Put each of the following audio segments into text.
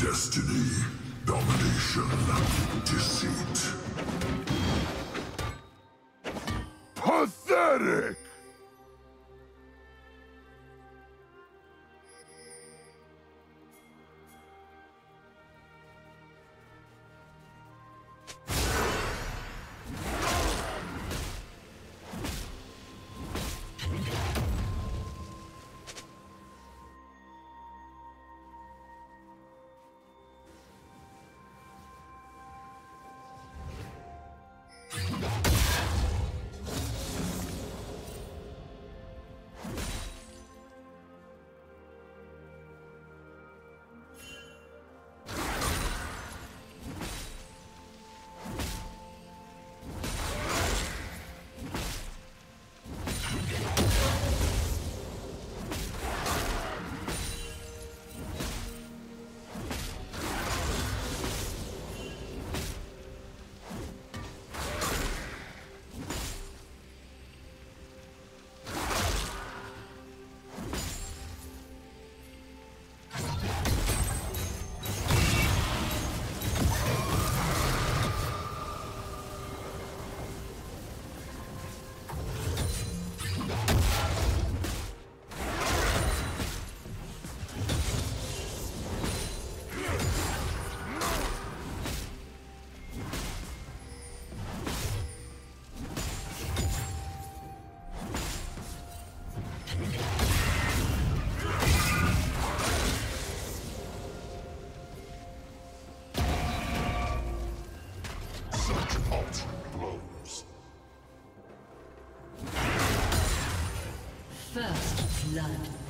Destiny, domination, deceit. Pathetic! First blood.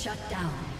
Shut down.